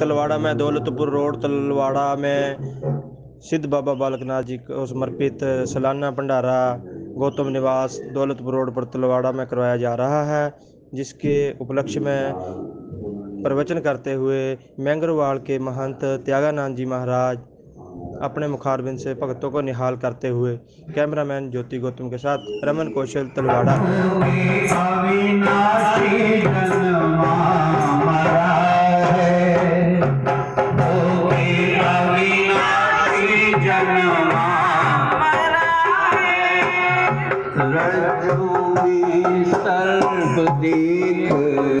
तलवाड़ा में दौलतपुर रोड, तलवाड़ा में सिद्ध बाबा बालकनाथ जी को समर्पित सालाना भंडारा गौतम निवास दौलतपुर रोड पर तलवाड़ा में करवाया जा रहा है, जिसके उपलक्ष्य में प्रवचन करते हुए मैंगरवाल के महंत त्यागानंद जी महाराज अपने मुखारबिंद से भक्तों को निहाल करते हुए कैमरामैन ज्योति गौतम के साथ रमन कौशल तलवाड़ा। रजूी सर्प देख।